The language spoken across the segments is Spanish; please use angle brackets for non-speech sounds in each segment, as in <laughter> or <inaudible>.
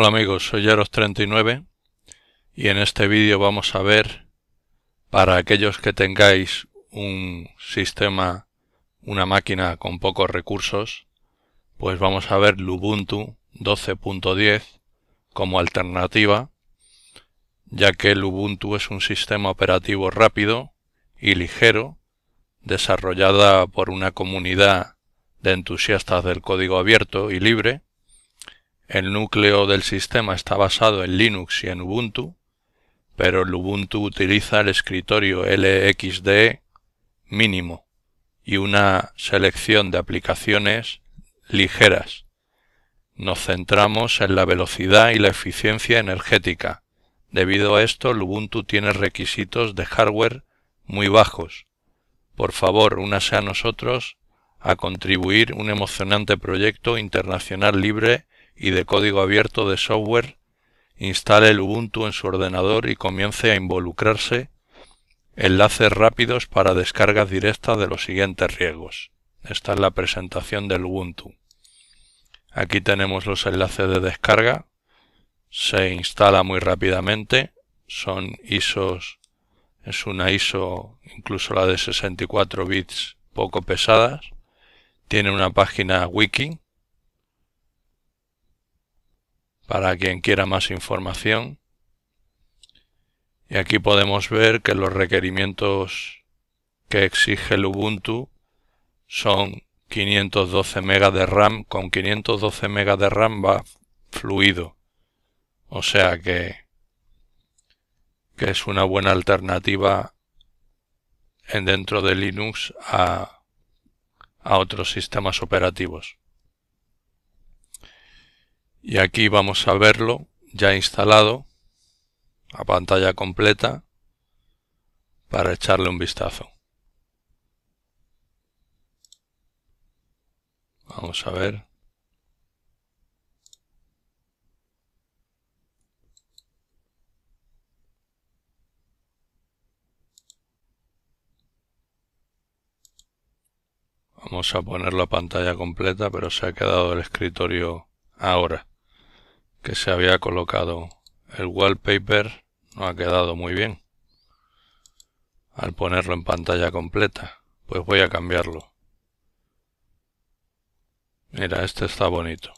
Hola amigos, soy Yaros39 y en este vídeo vamos a ver para aquellos que tengáis un sistema, una máquina con pocos recursos, pues vamos a ver Lubuntu 12.10 como alternativa, ya que Lubuntu es un sistema operativo rápido y ligero, desarrollada por una comunidad de entusiastas del código abierto y libre. El núcleo del sistema está basado en Linux y en Ubuntu, pero Ubuntu utiliza el escritorio LXDE mínimo y una selección de aplicaciones ligeras. Nos centramos en la velocidad y la eficiencia energética. Debido a esto, Ubuntu tiene requisitos de hardware muy bajos. Por favor, únase a nosotros a contribuir un emocionante proyecto internacional libre y de código abierto de software, instale el Ubuntu en su ordenador y comience a involucrarse. Enlaces rápidos para descargas directas de los siguientes riesgos. Esta es la presentación del Ubuntu. Aquí tenemos los enlaces de descarga. Se instala muy rápidamente. Son ISOs. Es una ISO, incluso la de 64 bits, poco pesadas tiene una página wiki para quien quiera más información. Y aquí podemos ver que los requerimientos que exige el Ubuntu son 512 MB de RAM. Con 512 MB de RAM va fluido. O sea que, que es una buena alternativa en dentro de Linux a a otros sistemas operativos. Y aquí vamos a verlo ya instalado a pantalla completa para echarle un vistazo. Vamos a ver. Vamos a poner la pantalla completa, pero se ha quedado el escritorio ahora que se había colocado. El wallpaper no ha quedado muy bien al ponerlo en pantalla completa. Pues voy a cambiarlo. Mira, este está bonito.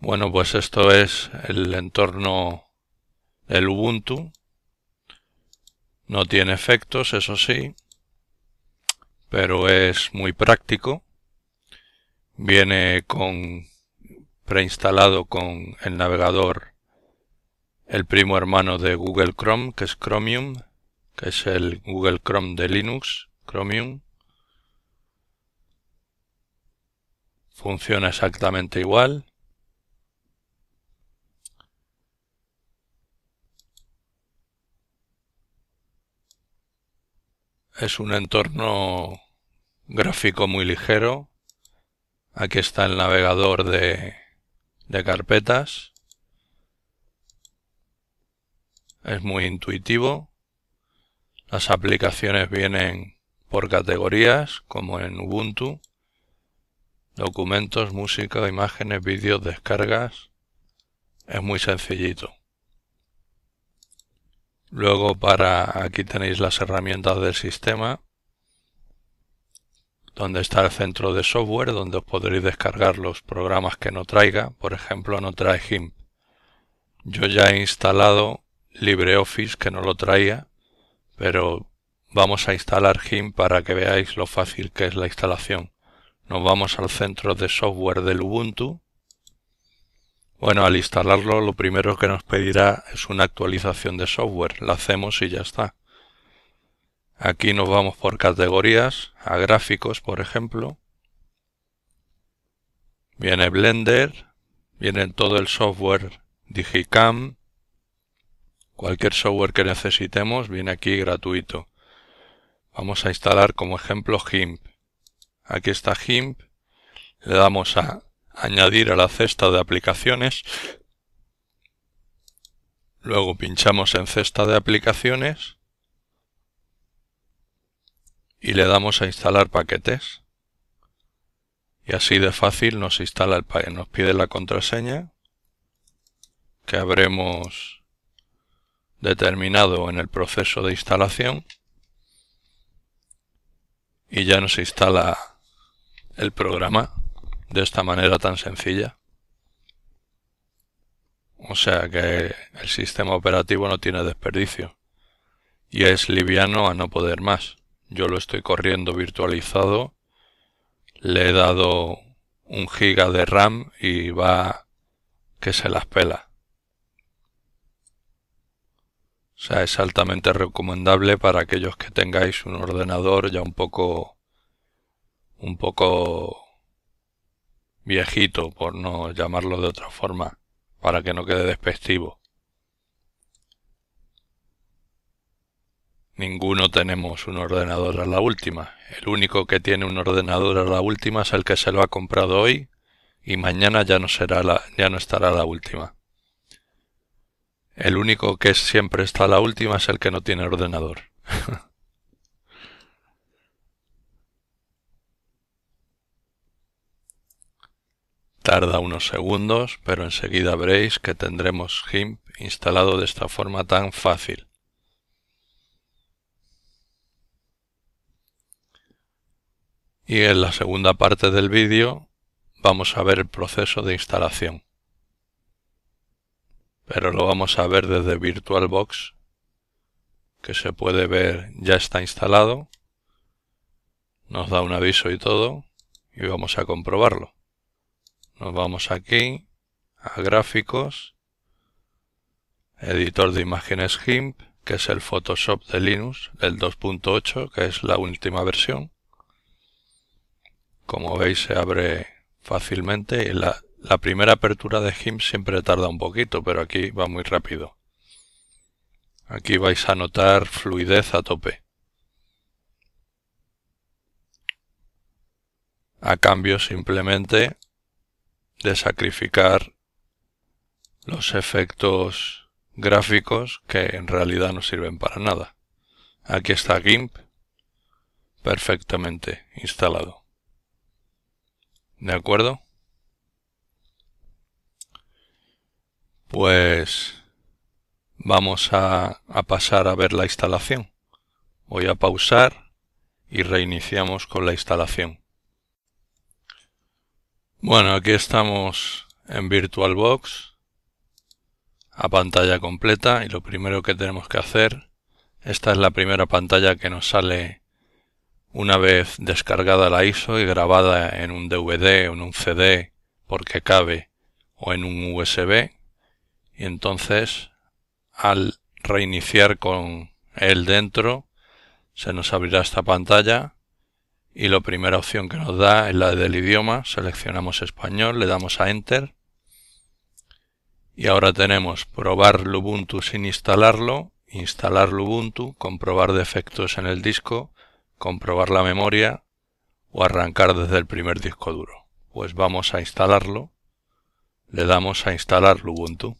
Bueno, pues esto es el entorno del Ubuntu. No tiene efectos, eso sí pero es muy práctico. Viene con preinstalado con el navegador el primo hermano de Google Chrome, que es Chromium, que es el Google Chrome de Linux, Chromium. Funciona exactamente igual. Es un entorno gráfico muy ligero. Aquí está el navegador de, carpetas. Es muy intuitivo. Las aplicaciones vienen por categorías, como en Ubuntu. Documentos, música, imágenes, vídeos, descargas. Es muy sencillito. Luego para aquí tenéis las herramientas del sistema donde está el centro de software, donde os podréis descargar los programas que no traiga. Por ejemplo, no trae GIMP. Yo ya he instalado LibreOffice, que no lo traía, pero vamos a instalar GIMP para que veáis lo fácil que es la instalación. Nos vamos al centro de software del Ubuntu. Bueno, al instalarlo lo primero que nos pedirá es una actualización de software. La hacemos y ya está. Aquí nos vamos por categorías, a gráficos por ejemplo. Viene Blender, viene todo el software Digicam. Cualquier software que necesitemos viene aquí gratuito. Vamos a instalar como ejemplo GIMP. Aquí está GIMP. Le damos a añadir a la cesta de aplicaciones. Luego pinchamos en cesta de aplicaciones y le damos a instalar paquetes. Y así de fácil nos instala el paquete, nos pide la contraseña, que habremos determinado en el proceso de instalación y ya nos instala el programa de esta manera tan sencilla. O sea que el sistema operativo no tiene desperdicio y es liviano a no poder más. Yo lo estoy corriendo virtualizado, le he dado un giga de RAM y va que se las pela. O sea, es altamente recomendable para aquellos que tengáis un ordenador ya un poco un poco viejito, por no llamarlo de otra forma, para que no quede despectivo. Ninguno tenemos un ordenador a la última. El único que tiene un ordenador a la última es el que se lo ha comprado hoy y mañana ya no será la, ya no estará la última. El único que siempre está a la última es el que no tiene ordenador. <laughs> Tarda unos segundos, pero enseguida veréis que tendremos GIMP instalado de esta forma tan fácil. Y en la segunda parte del vídeo vamos a ver el proceso de instalación. Pero lo vamos a ver desde VirtualBox, que se puede ver ya está instalado. Nos da un aviso y todo, y vamos a comprobarlo nos vamos aquí a gráficos editor de imágenes GIMP que es el Photoshop de Linux del 2.8 que es la última versión como veis se abre fácilmente y la, la primera apertura de GIMP siempre tarda un poquito pero aquí va muy rápido aquí vais a notar fluidez a tope a cambio simplemente de sacrificar los efectos gráficos que en realidad no sirven para nada. Aquí está GIMP perfectamente instalado. ¿De acuerdo? Pues vamos a, pasar a ver la instalación. Voy a pausar y reiniciamos con la instalación. Bueno, aquí estamos en VirtualBox a pantalla completa y lo primero que tenemos que hacer, esta es la primera pantalla que nos sale una vez descargada la ISO y grabada en un DVD o en un CD porque cabe o en un USB y entonces al reiniciar con él dentro se nos abrirá esta pantalla y la primera opción que nos da es la del idioma, seleccionamos español, le damos a Enter y ahora tenemos probar Ubuntu sin instalarlo, instalar Ubuntu, comprobar defectos en el disco, comprobar la memoria o arrancar desde el primer disco duro. Pues vamos a instalarlo, le damos a instalar Ubuntu.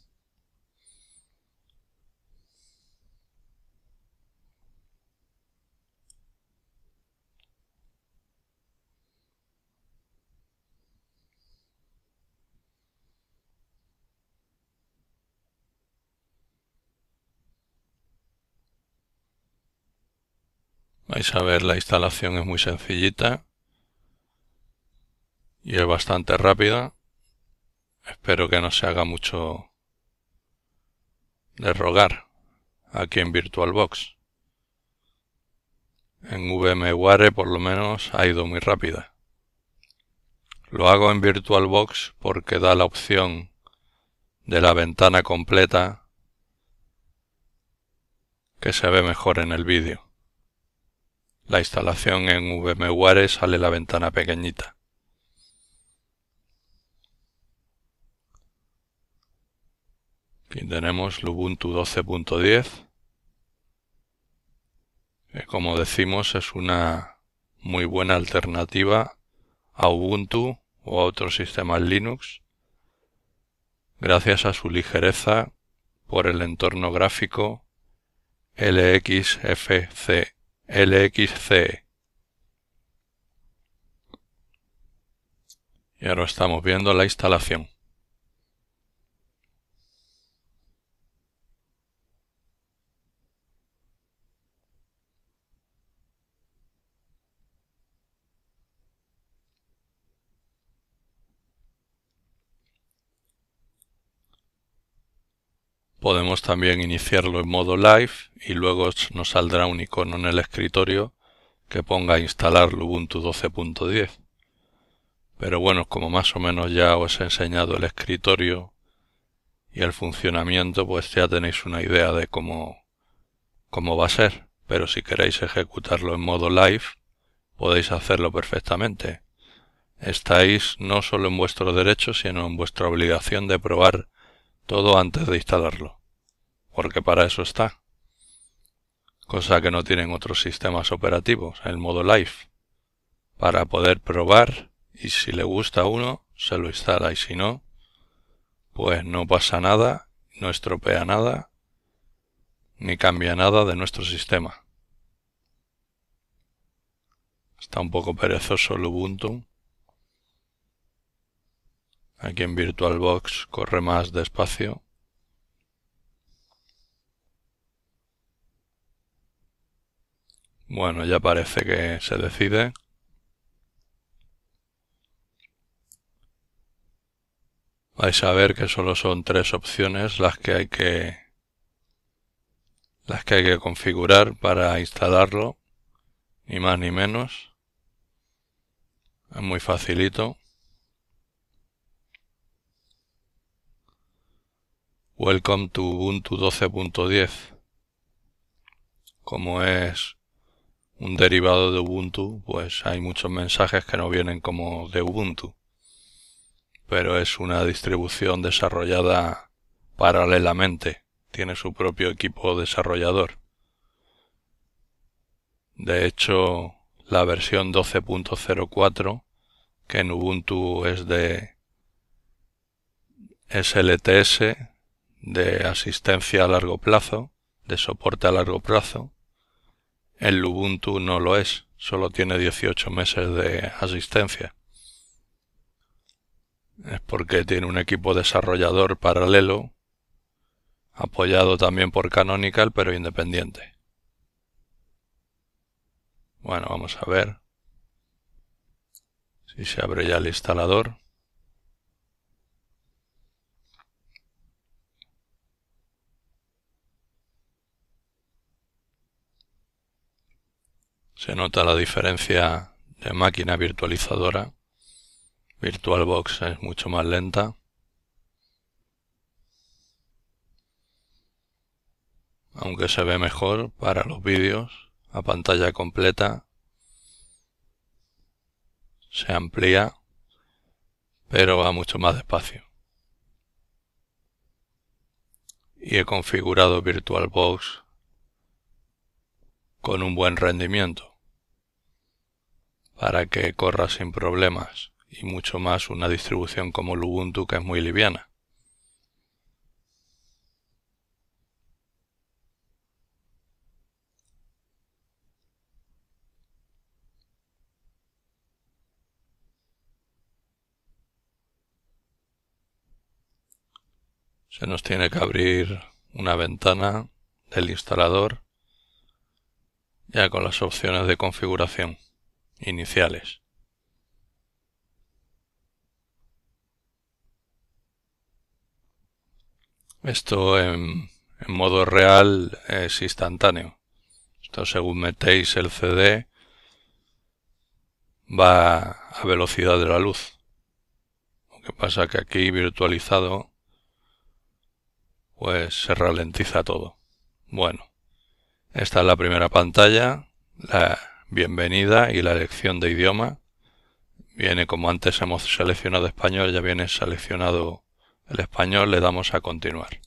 A ver, la instalación es muy sencillita y es bastante rápida. Espero que no se haga mucho de rogar aquí en VirtualBox. En VMware por lo menos ha ido muy rápida. Lo hago en VirtualBox porque da la opción de la ventana completa que se ve mejor en el vídeo la instalación en VMware sale la ventana pequeñita. Aquí tenemos Ubuntu 12.10 que como decimos es una muy buena alternativa a Ubuntu o a otros sistemas Linux gracias a su ligereza por el entorno gráfico LXFC LXC. Y ahora estamos viendo la instalación. Podemos también iniciarlo en modo live y luego nos saldrá un icono en el escritorio que ponga instalar Ubuntu 12.10. Pero bueno, como más o menos ya os he enseñado el escritorio y el funcionamiento, pues ya tenéis una idea de cómo, cómo va a ser. Pero si queréis ejecutarlo en modo live, podéis hacerlo perfectamente. Estáis no solo en vuestro derecho, sino en vuestra obligación de probar todo antes de instalarlo. Porque para eso está. Cosa que no tienen otros sistemas operativos, el modo live. Para poder probar y si le gusta a uno, se lo instala y si no, pues no pasa nada, no estropea nada, ni cambia nada de nuestro sistema. Está un poco perezoso el Ubuntu. Aquí en VirtualBox corre más despacio. Bueno, ya parece que se decide. vais a ver que solo son tres opciones las que hay que las que hay que configurar para instalarlo ni más ni menos es muy facilito Welcome to Ubuntu 12.10 como es un derivado de Ubuntu pues hay muchos mensajes que no vienen como de Ubuntu pero es una distribución desarrollada paralelamente. Tiene su propio equipo desarrollador. De hecho, la versión 12.04, que en Ubuntu es de SLTS, de asistencia a largo plazo, de soporte a largo plazo, el Ubuntu no lo es, solo tiene 18 meses de asistencia es porque tiene un equipo desarrollador paralelo, apoyado también por Canonical, pero independiente. Bueno, vamos a ver si se abre ya el instalador. Se nota la diferencia de máquina virtualizadora. VirtualBox es mucho más lenta. Aunque se ve mejor para los vídeos a pantalla completa. Se amplía, pero va mucho más despacio. Y he configurado VirtualBox con un buen rendimiento para que corra sin problemas y mucho más una distribución como Ubuntu que es muy liviana. Se nos tiene que abrir una ventana del instalador ya con las opciones de configuración iniciales. Esto en, modo real es instantáneo. Esto según metéis el CD va a velocidad de la luz. Lo que pasa que aquí virtualizado pues se ralentiza todo. Bueno, esta es la primera pantalla, la bienvenida y la elección de idioma. Viene como antes hemos seleccionado español, ya viene seleccionado el español le damos a continuar.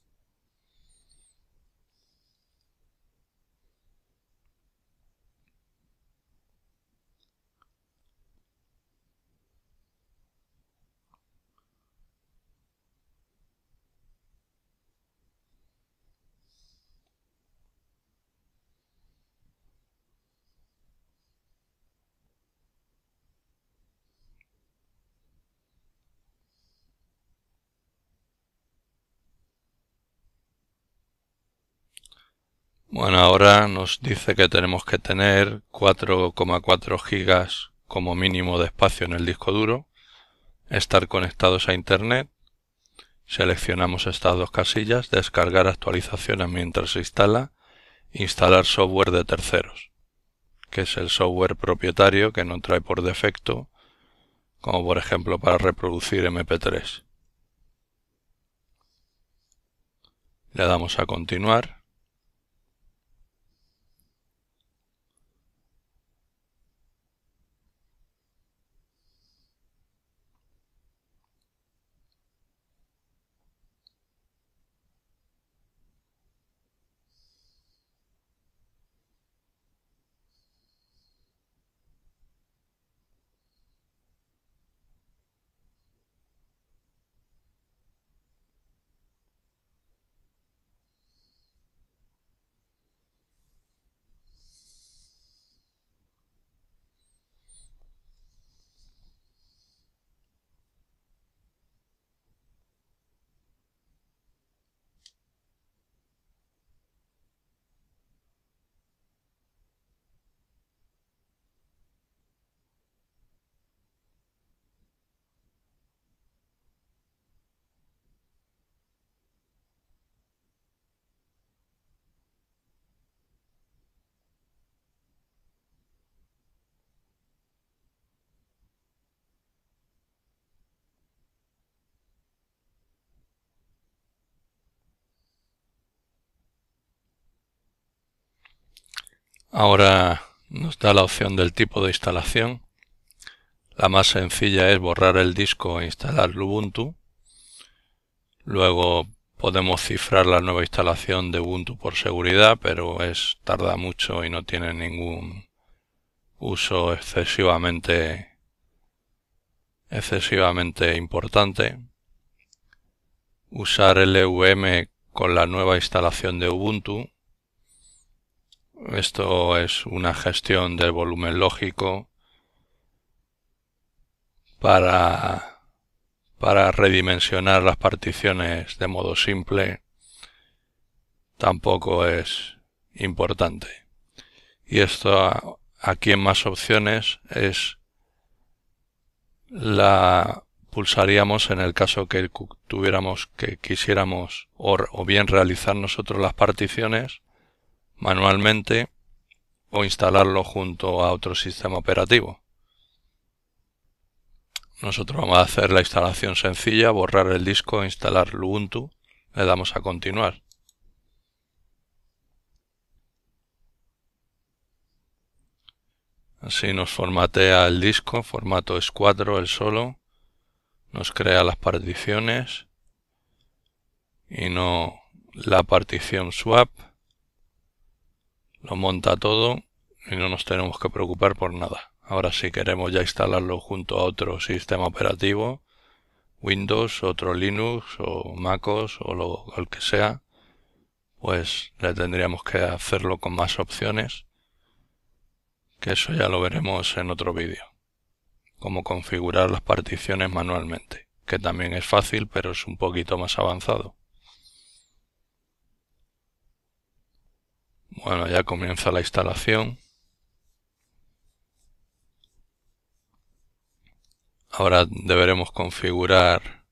Bueno, ahora nos dice que tenemos que tener 4,4 gigas como mínimo de espacio en el disco duro, estar conectados a Internet Seleccionamos estas dos casillas, descargar actualizaciones mientras se instala, instalar software de terceros, que es el software propietario que no trae por defecto, como por ejemplo para reproducir MP3. Le damos a continuar Ahora nos da la opción del tipo de instalación. La más sencilla es borrar el disco e instalar Ubuntu. Luego podemos cifrar la nueva instalación de Ubuntu por seguridad, pero es tarda mucho y no tiene ningún uso excesivamente excesivamente importante. Usar LVM con la nueva instalación de Ubuntu esto es una gestión del volumen lógico para, para redimensionar las particiones de modo simple. Tampoco es importante. Y esto aquí en más opciones es la pulsaríamos en el caso que tuviéramos que quisiéramos o bien realizar nosotros las particiones manualmente o instalarlo junto a otro sistema operativo. Nosotros vamos a hacer la instalación sencilla, borrar el disco, instalar Ubuntu, le damos a continuar. Así nos formatea el disco, formato es 4 el solo, nos crea las particiones y no la partición swap lo monta todo y no nos tenemos que preocupar por nada. Ahora si queremos ya instalarlo junto a otro sistema operativo, Windows, otro Linux o MacOS o lo el que sea, pues le tendríamos que hacerlo con más opciones, que eso ya lo veremos en otro vídeo. Cómo configurar las particiones manualmente, que también es fácil pero es un poquito más avanzado. Bueno, ya comienza la instalación. Ahora deberemos configurar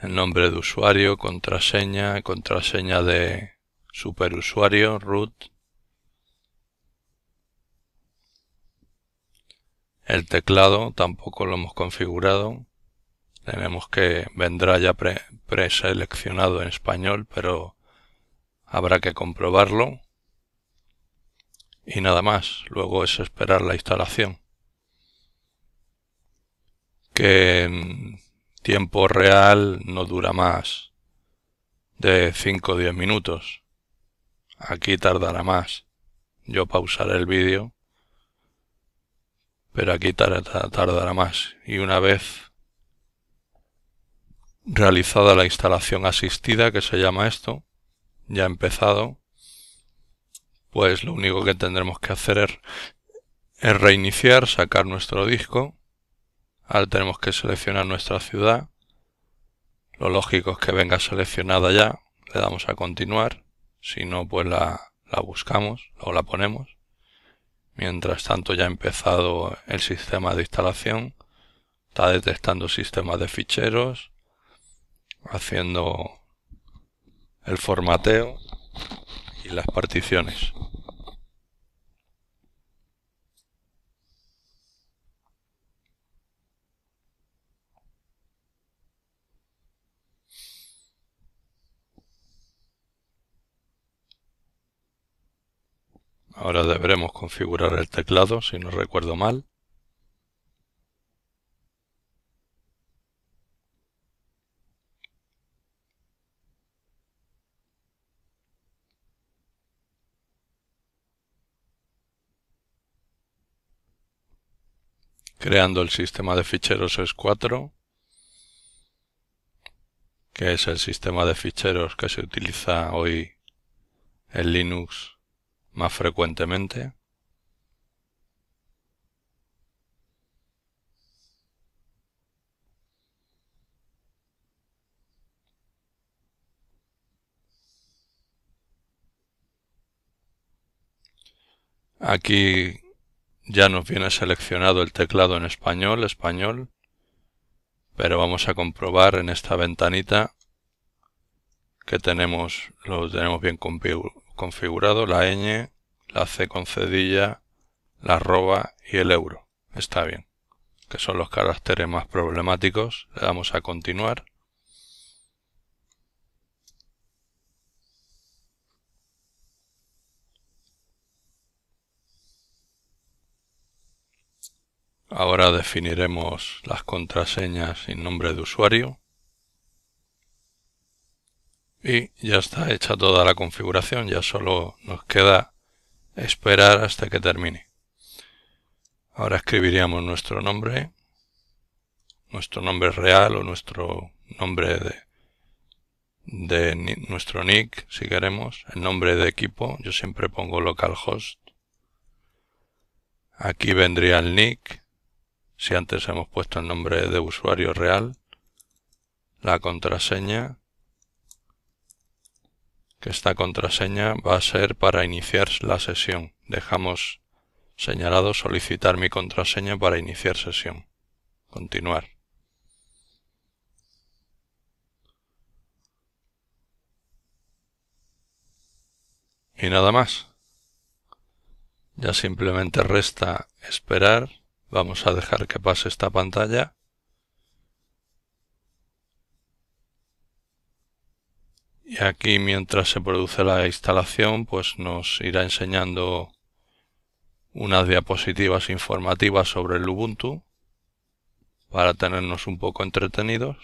el nombre de usuario, contraseña, contraseña de superusuario, root. El teclado tampoco lo hemos configurado. Tenemos que vendrá ya preseleccionado en español, pero habrá que comprobarlo. Y nada más, luego es esperar la instalación. Que en tiempo real no dura más de 5 o 10 minutos. Aquí tardará más. Yo pausaré el vídeo. Pero aquí tardará más. Y una vez realizada la instalación asistida que se llama esto ya empezado, pues lo único que tendremos que hacer es, reiniciar, sacar nuestro disco. Ahora tenemos que seleccionar nuestra ciudad. Lo lógico es que venga seleccionada ya. Le damos a continuar. Si no, pues la, la buscamos o la ponemos. Mientras tanto ya ha empezado el sistema de instalación. Está detectando sistemas de ficheros haciendo el formateo y las particiones. Ahora deberemos configurar el teclado si no recuerdo mal. Creando el sistema de ficheros S4 que es el sistema de ficheros que se utiliza hoy en Linux más frecuentemente. Aquí ya nos viene seleccionado el teclado en español, español, pero vamos a comprobar en esta ventanita que tenemos, lo tenemos bien configurado, la ñ, la c con cedilla, la arroba y el euro. Está bien, que son los caracteres más problemáticos. Le damos a continuar. Ahora definiremos las contraseñas sin nombre de usuario. Y ya está hecha toda la configuración, ya solo nos queda esperar hasta que termine. Ahora escribiríamos nuestro nombre, nuestro nombre real o nuestro nombre de, de nuestro nick, si queremos, el nombre de equipo, yo siempre pongo localhost. Aquí vendría el nick, si antes hemos puesto el nombre de usuario real, la contraseña, que esta contraseña va a ser para iniciar la sesión. Dejamos señalado solicitar mi contraseña para iniciar sesión. Continuar. Y nada más. Ya simplemente resta esperar Vamos a dejar que pase esta pantalla. Y aquí mientras se produce la instalación pues nos irá enseñando unas diapositivas informativas sobre el Ubuntu para tenernos un poco entretenidos.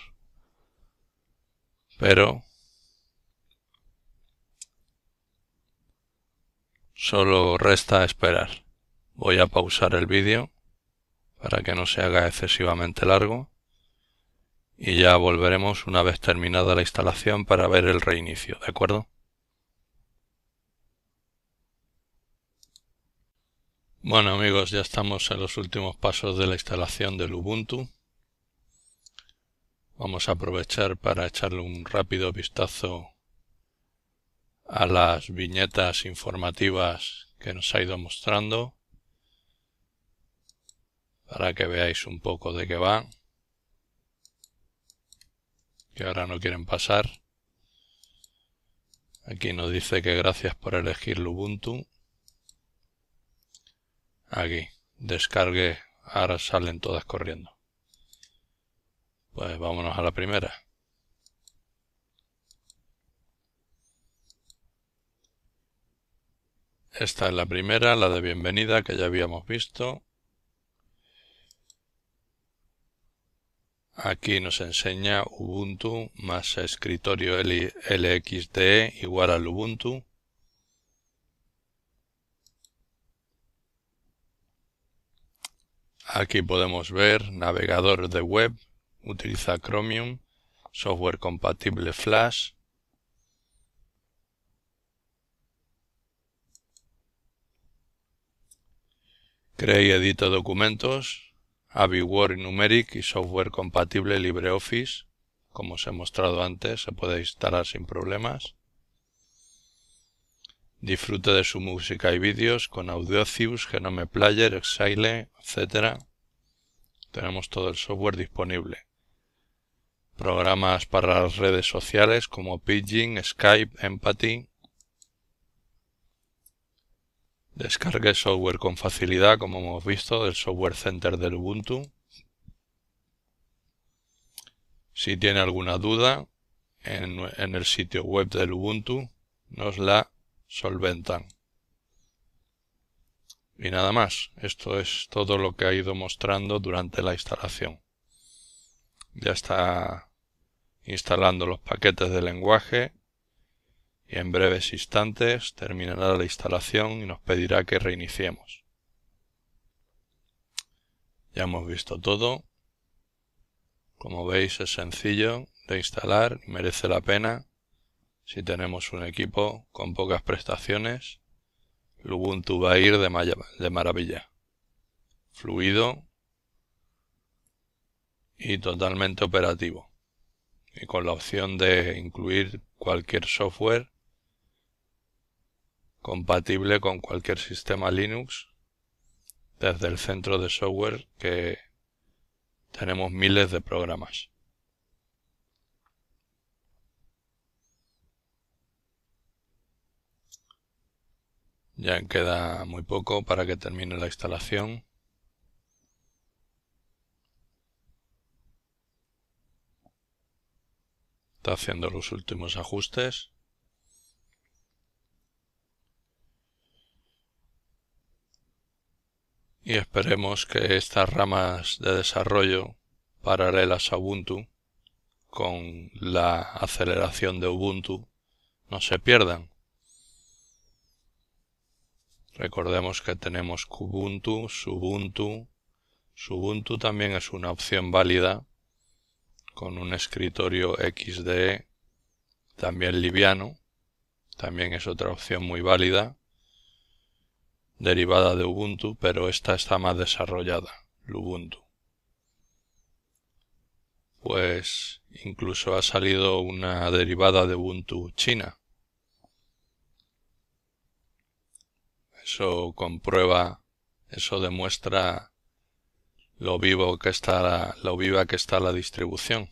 Pero solo resta esperar. Voy a pausar el vídeo para que no se haga excesivamente largo y ya volveremos una vez terminada la instalación para ver el reinicio, ¿de acuerdo? Bueno amigos, ya estamos en los últimos pasos de la instalación del Ubuntu. Vamos a aprovechar para echarle un rápido vistazo a las viñetas informativas que nos ha ido mostrando para que veáis un poco de qué va que ahora no quieren pasar. Aquí nos dice que gracias por elegir Ubuntu aquí descargue ahora salen todas corriendo. Pues vámonos a la primera. Esta es la primera la de bienvenida que ya habíamos visto Aquí nos enseña Ubuntu más escritorio LXDE igual al Ubuntu. Aquí podemos ver navegador de web, utiliza Chromium, software compatible Flash. Crea y edita documentos, AviWord Numeric y software compatible LibreOffice. Como os he mostrado antes, se puede instalar sin problemas. Disfrute de su música y vídeos con Audiotheus, Genome Player, Exile, etc. Tenemos todo el software disponible. programas para las redes sociales como Pidgin, Skype, Empathy. Descargue software con facilidad, como hemos visto, del Software Center del Ubuntu. Si tiene alguna duda, en, en el sitio web del Ubuntu nos la solventan. Y nada más, esto es todo lo que ha ido mostrando durante la instalación. Ya está instalando los paquetes de lenguaje y en breves instantes terminará la instalación y nos pedirá que reiniciemos. Ya hemos visto todo. Como veis es sencillo de instalar merece la pena si tenemos un equipo con pocas prestaciones. Ubuntu va a ir de maravilla. Fluido y totalmente operativo. Y con la opción de incluir cualquier software compatible con cualquier sistema Linux desde el centro de software que tenemos miles de programas. Ya queda muy poco para que termine la instalación. Está haciendo los últimos ajustes. Y esperemos que estas ramas de desarrollo paralelas a Ubuntu con la aceleración de Ubuntu no se pierdan. Recordemos que tenemos Kubuntu, Subuntu. Subuntu también es una opción válida con un escritorio XDE también liviano. También es otra opción muy válida derivada de Ubuntu, pero esta está más desarrollada, Ubuntu. Pues incluso ha salido una derivada de Ubuntu china Eso comprueba, eso demuestra lo vivo que está viva que está la distribución,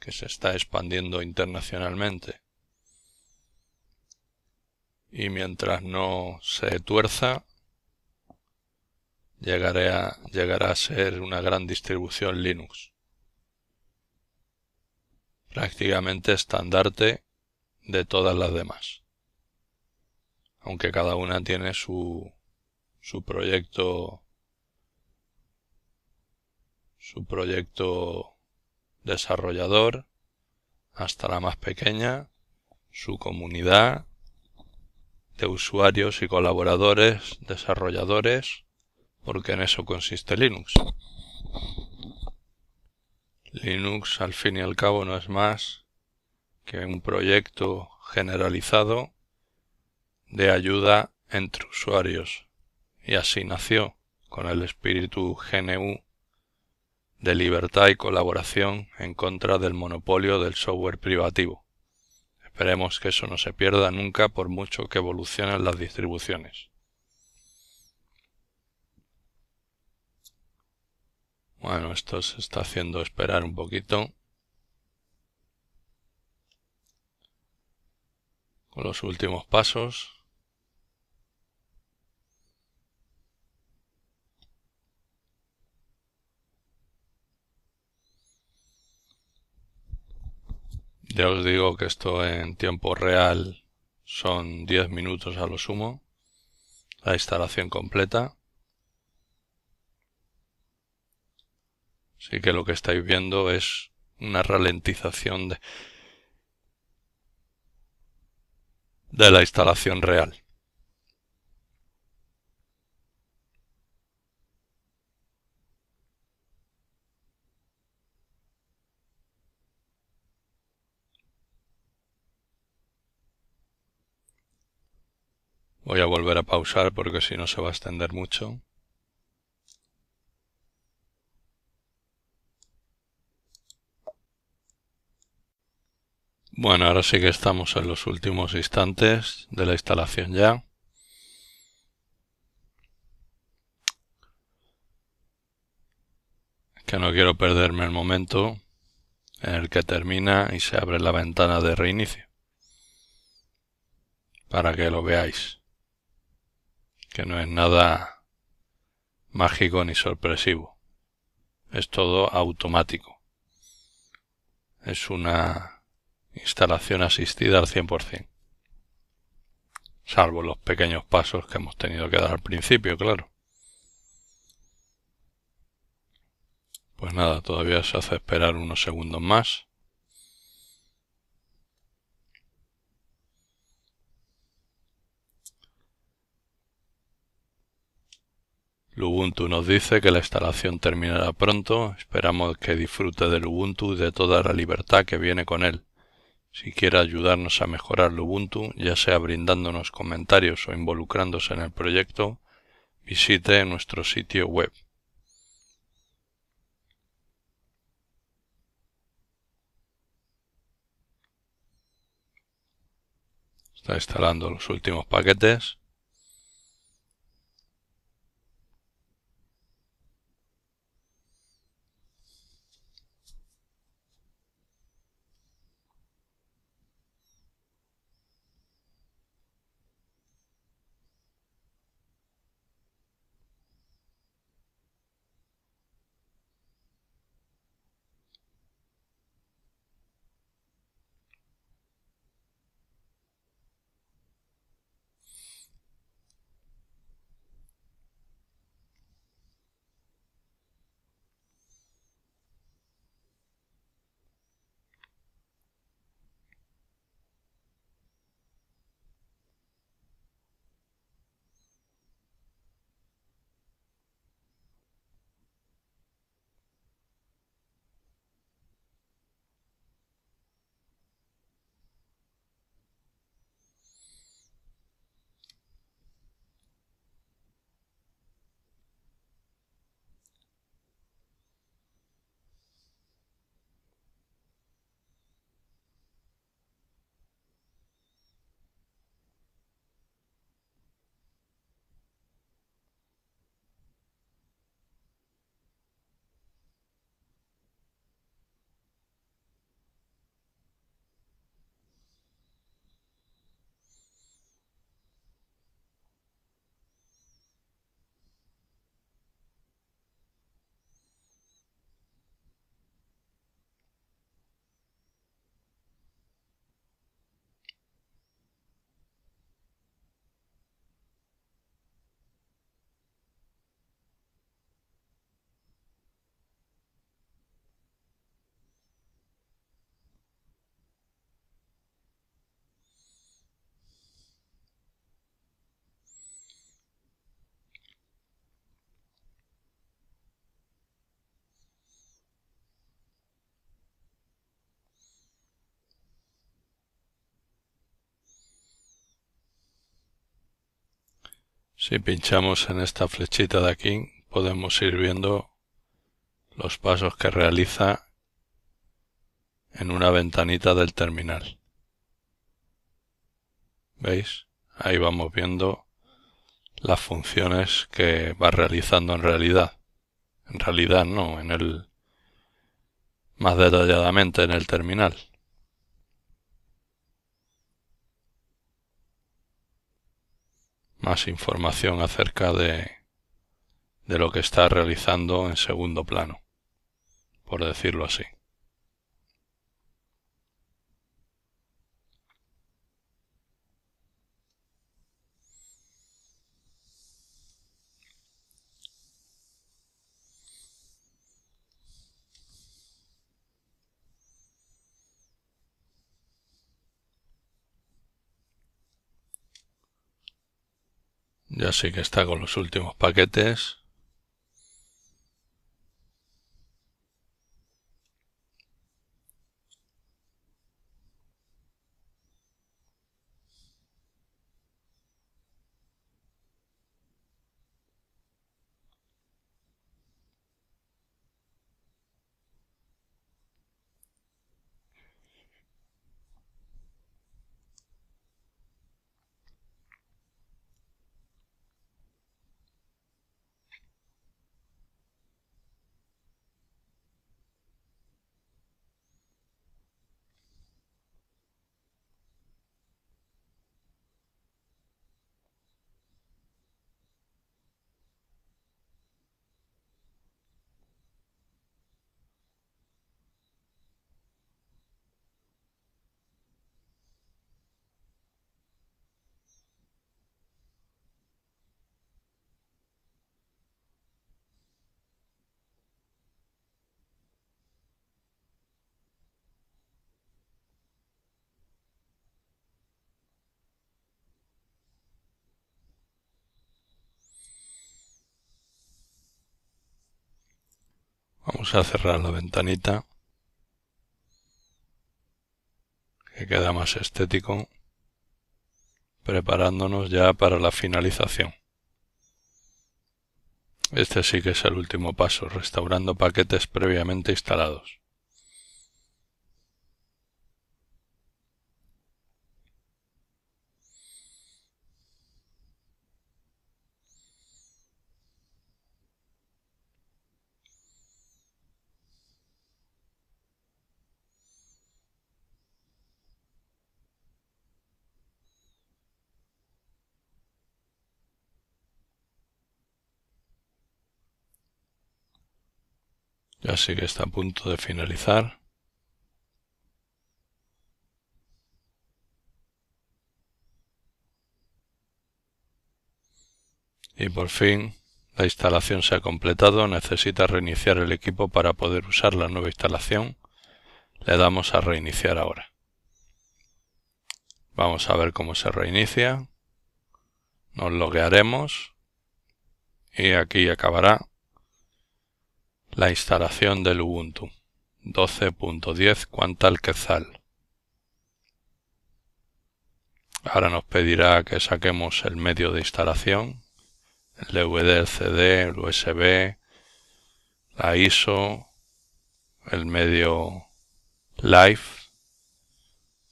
que se está expandiendo internacionalmente. Y mientras no se tuerza, llegará a ser una gran distribución Linux. Prácticamente estandarte de todas las demás aunque cada una tiene su, su proyecto su proyecto desarrollador hasta la más pequeña, su comunidad de usuarios y colaboradores, desarrolladores, porque en eso consiste Linux. Linux al fin y al cabo no es más que un proyecto generalizado de ayuda entre usuarios, y así nació, con el espíritu GNU de libertad y colaboración en contra del monopolio del software privativo. Esperemos que eso no se pierda nunca por mucho que evolucionen las distribuciones. Bueno, esto se está haciendo esperar un poquito. Con los últimos pasos. Ya os digo que esto en tiempo real son 10 minutos a lo sumo. La instalación completa. Así que lo que estáis viendo es una ralentización de, de la instalación real. Voy a volver a pausar porque si no se va a extender mucho. Bueno, ahora sí que estamos en los últimos instantes de la instalación ya. Que no quiero perderme el momento en el que termina y se abre la ventana de reinicio para que lo veáis que no es nada mágico ni sorpresivo es todo automático es una instalación asistida al 100% salvo los pequeños pasos que hemos tenido que dar al principio, claro. Pues nada, todavía se hace esperar unos segundos más. Ubuntu nos dice que la instalación terminará pronto, esperamos que disfrute del Ubuntu y de toda la libertad que viene con él. Si quiere ayudarnos a mejorar Ubuntu, ya sea brindándonos comentarios o involucrándose en el proyecto, visite nuestro sitio web. Está instalando los últimos paquetes. Si pinchamos en esta flechita de aquí, podemos ir viendo los pasos que realiza en una ventanita del terminal. ¿Veis? Ahí vamos viendo las funciones que va realizando en realidad. En realidad no, en el más detalladamente en el terminal. Más información acerca de, de lo que está realizando en segundo plano, por decirlo así. Ya sí que está con los últimos paquetes. Vamos a cerrar la ventanita que queda más estético preparándonos ya para la finalización. Este sí que es el último paso, restaurando paquetes previamente instalados. Ya sí que está a punto de finalizar. Y por fin la instalación se ha completado. Necesita reiniciar el equipo para poder usar la nueva instalación. Le damos a reiniciar ahora. Vamos a ver cómo se reinicia. Nos loguearemos. Y aquí acabará la instalación del Ubuntu 12.10 Quantal Quetzal. Ahora nos pedirá que saquemos el medio de instalación, el DVD, el CD, el USB, la ISO, el medio Live,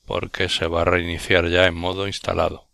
porque se va a reiniciar ya en modo instalado.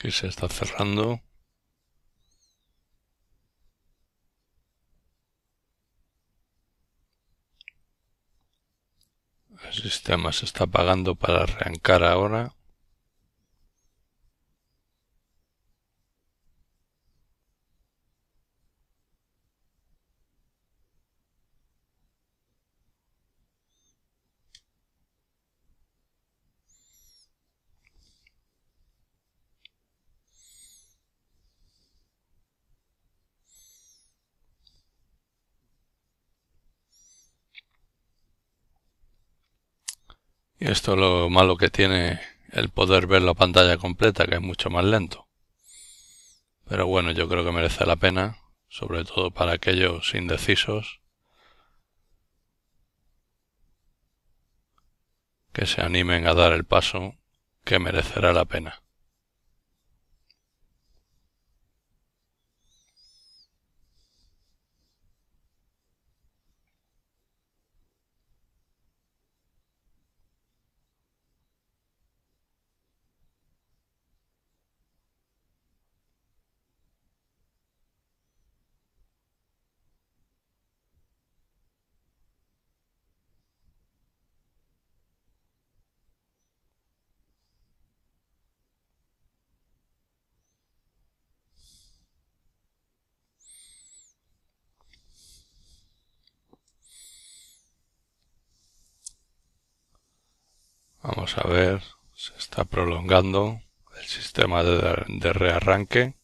Que se está cerrando. El sistema se está apagando para arrancar ahora. Esto es lo malo que tiene el poder ver la pantalla completa, que es mucho más lento. Pero bueno, yo creo que merece la pena, sobre todo para aquellos indecisos que se animen a dar el paso que merecerá la pena. Vamos a ver, se está prolongando el sistema de, de rearranque.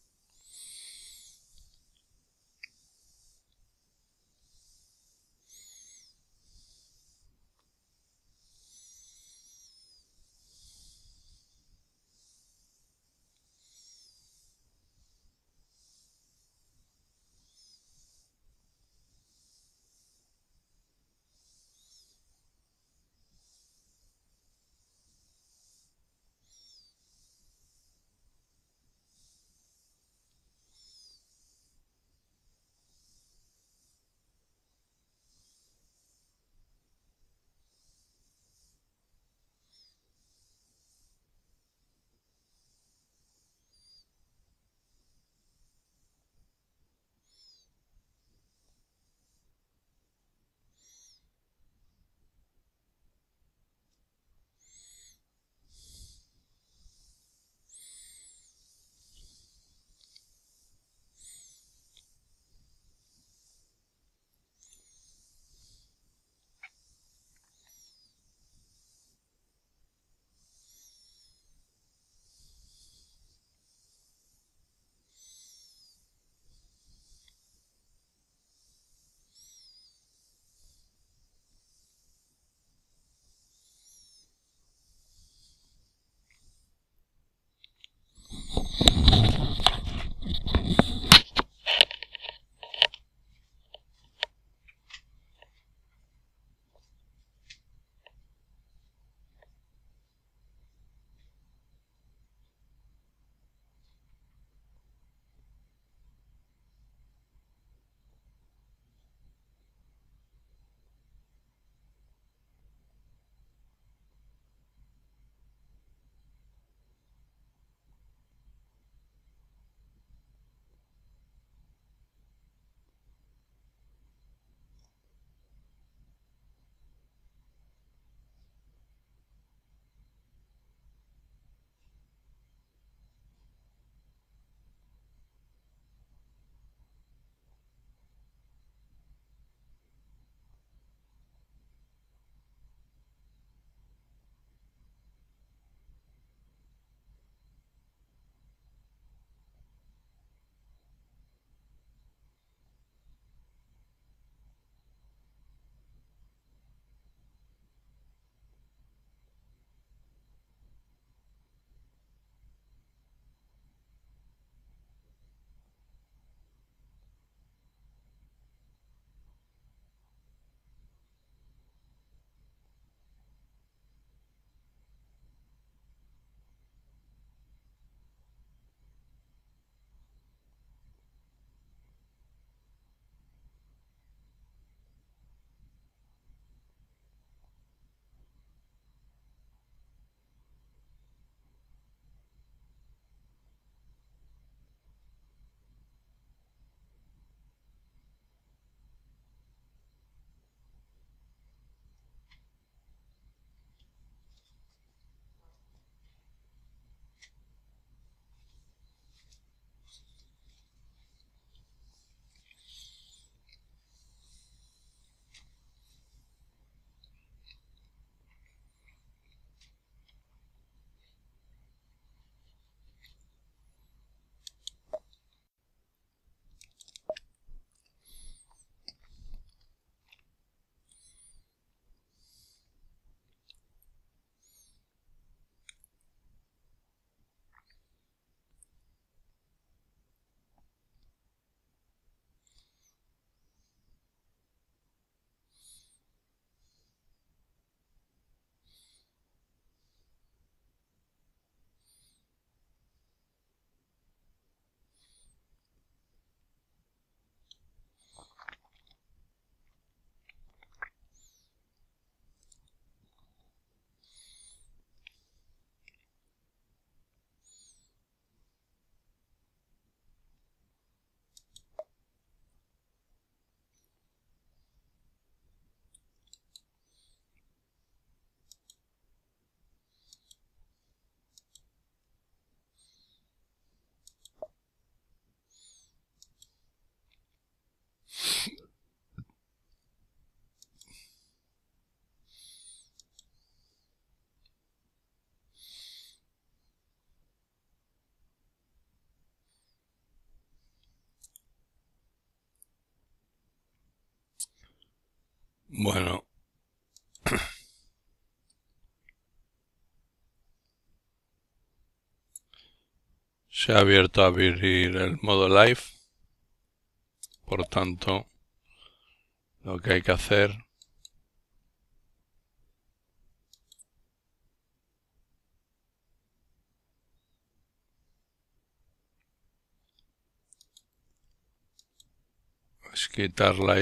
Bueno. <clears throat> Se ha abierto a abrir el modo live. Por tanto, lo que hay que hacer es quitar la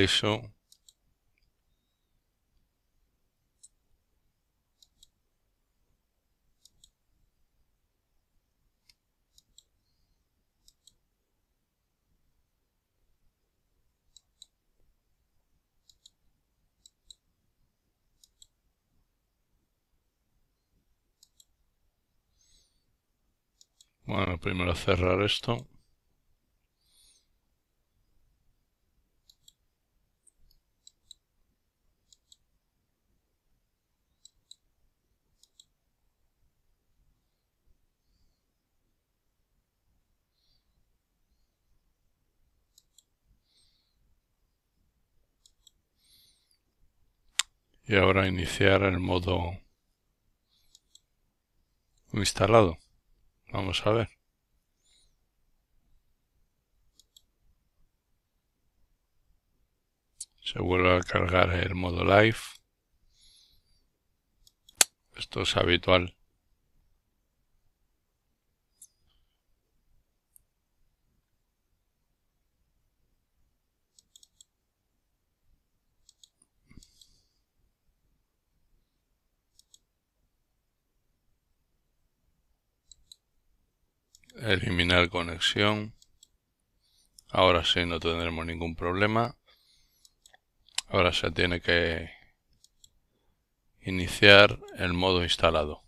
Bueno, primero cerrar esto. y ahora iniciar el modo instalado. Vamos a ver. Se vuelve a cargar el modo live. Esto es habitual. Eliminar conexión. Ahora sí no tendremos ningún problema. Ahora se tiene que iniciar el modo instalado.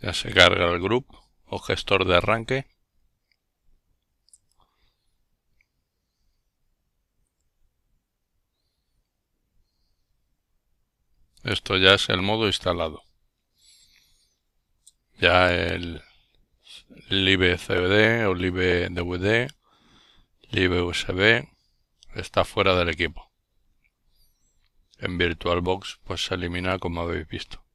Ya se carga el grupo o gestor de arranque. Esto ya es el modo instalado. Ya el live CBD o live DVD, live USB está fuera del equipo. En VirtualBox pues se elimina como habéis visto.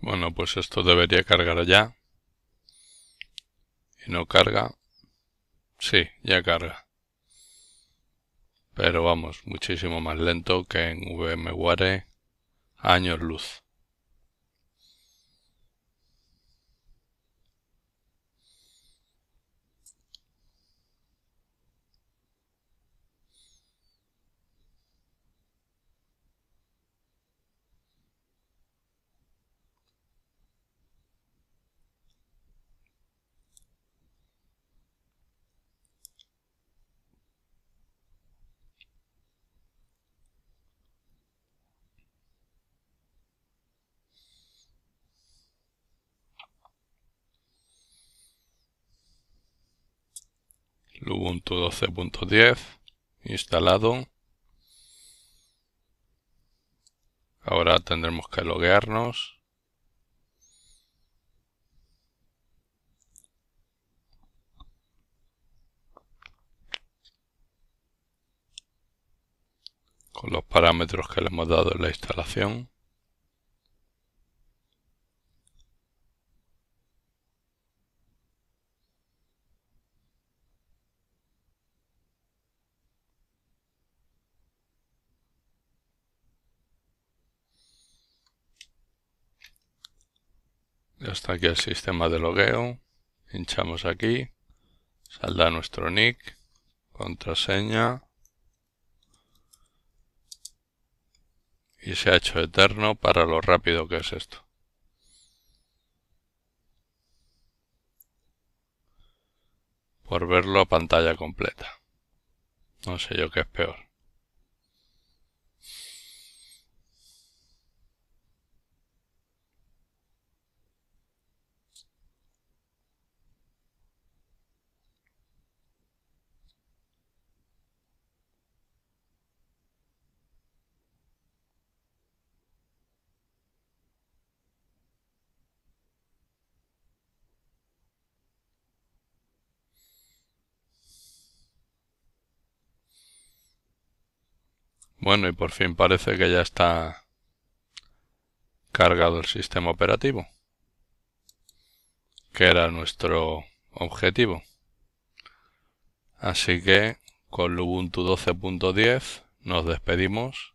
Bueno, pues esto debería cargar ya. Y no carga. Sí, ya carga. Pero vamos, muchísimo más lento que en VMware años luz. Ubuntu 12.10 instalado. Ahora tendremos que loguearnos. con los parámetros que le hemos dado en la instalación. Ya está aquí el sistema de logueo. Hinchamos aquí. Saldrá nuestro nick, contraseña. Y se ha hecho eterno para lo rápido que es esto. Por verlo a pantalla completa. No sé yo qué es peor. Bueno, y por fin parece que ya está cargado el sistema operativo, que era nuestro objetivo. Así que con Ubuntu 12.10 nos despedimos.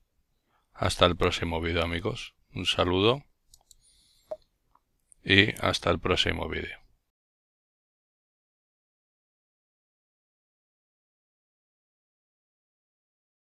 Hasta el próximo vídeo amigos. Un saludo y hasta el próximo vídeo.